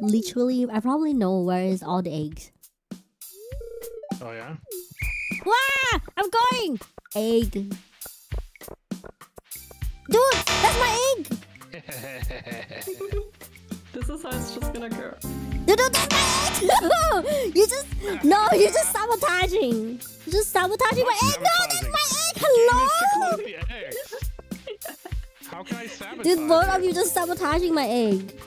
literally, I probably know where is all the eggs. Oh yeah. Wow! I'm going! Egg. Dude, that's my egg! This is how it's just gonna go. Dude, dude, that's my egg! you just, no, you're just sabotaging. You're just sabotaging my egg. No, that's my egg! Hello! How can I sabotage? Dude, both of you just sabotaging my egg.